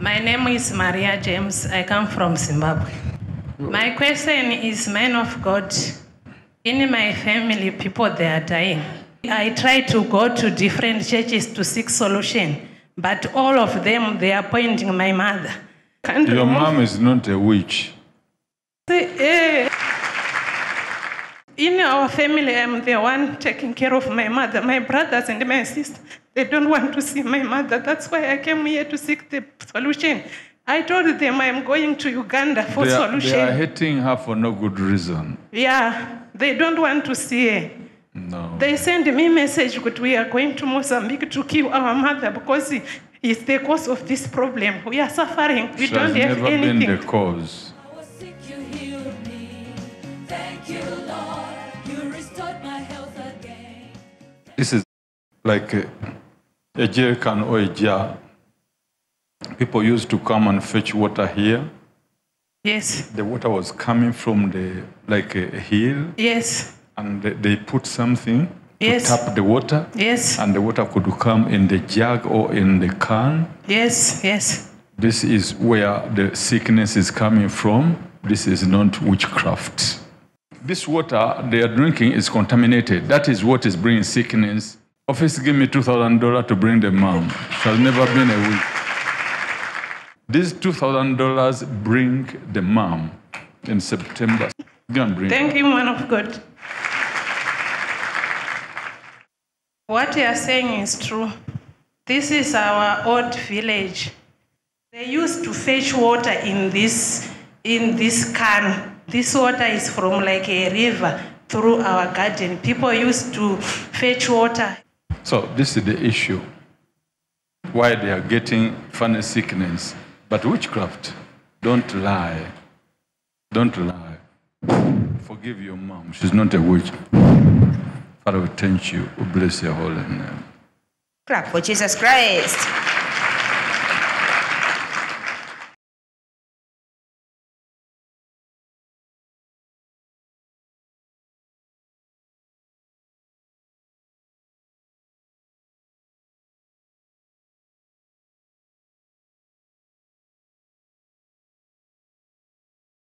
My name is Maria James. I come from Zimbabwe. My question is, man of God, in my family, people they are dying. I try to go to different churches to seek solution, but all of them they are pointing my mother. Can't Your remove- mom is not a witch. In our family, um, I'm the one taking care of my mother. My brothers and my sister, they don't want to see my mother. That's why I came here to seek the solution. I told them I'm going to Uganda for They are, solution. they are hating her for no good reason. Yeah, they don't want to see her. No. They send me message that we are going to Mozambique to kill our mother because it's the cause of this problem. We are suffering. We She don't has have never anything. been the cause. Like eh, a, a jerry can or oh, a jar. People used to come and fetch water here. Yes, The water was coming from the like a hill, yes, and they, they put something Yes. to tap the water, yes, and the water could come in the jug or in the can. yes, yes. This is where the sickness is coming from. This is not witchcraft. This water they are drinking is contaminated. That is what is bringing sickness. Office give me $2,000 to bring the mom. She has never been a witch. These $2,000 bring the mom in September. Go and bring Thank you, man of God. What you are saying is true. This is our old village. They used to fetch water in this in this can. This water is from like a river through our garden. People used to fetch water. So this is the issue. Why they are getting funny sickness. But witchcraft, don't lie. Don't lie. Forgive your mom. She's not a witch. Father, we thank you. We bless your holy name. Clap for Jesus Christ.